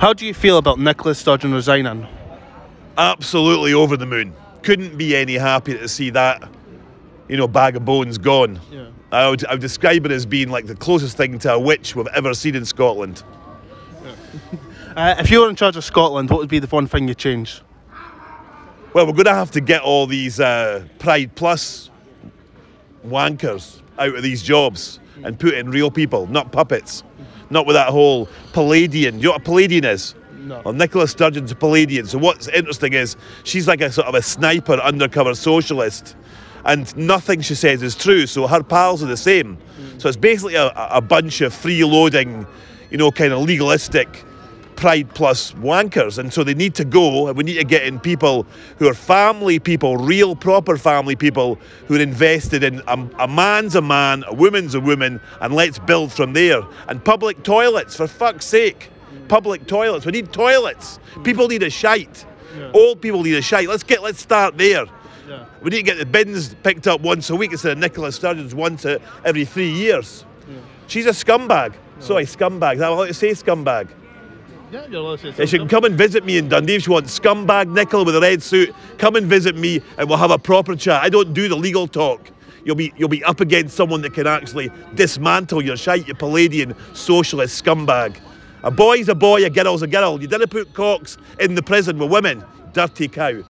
How do you feel about Nicola Sturgeon resigning? Absolutely over the moon. Couldn't be any happier to see that, you know, bag of bones gone. Yeah. I would, I would describe it as being like the closest thing to a witch we've ever seen in Scotland. Uh, if you were in charge of Scotland, what would be the one thing you'd change? Well, we're going to have to get all these uh, Pride Plus wankers out of these jobs and put in real people, not puppets. Not with that whole Palladian. You know what a Palladian is? No. Well, Nicola Sturgeon's a Palladian. So what's interesting is she's like a sort of a sniper, undercover socialist, and nothing she says is true. So her pals are the same. Mm. So it's basically a, a bunch of freeloading, you know, kind of legalistic Pride Plus wankers, and so they need to go, and we need to get in people who are family people, real proper family people who are invested in a, a man's a man, a woman's a woman, and let's build from there. And public toilets, for fuck's sake, public toilets. We need toilets. People need a shite. Yeah. Old people need a shite. Let's get. Let's start there. Yeah. We need to get the bins picked up once a week instead of Nicola Sturgeon's once every three years. She's a scumbag. Sorry, scumbag. That what you say, scumbag? They should come and visit me in Dundee if you want. Scumbag Nicola with a red suit. Come and visit me and we'll have a proper chat. I don't do the legal talk. You'll be you'll be up against someone that can actually dismantle your shite, you Palladian socialist scumbag. A boy's a boy, a girl's a girl. You didn't put cocks in the prison with women. Dirty cow.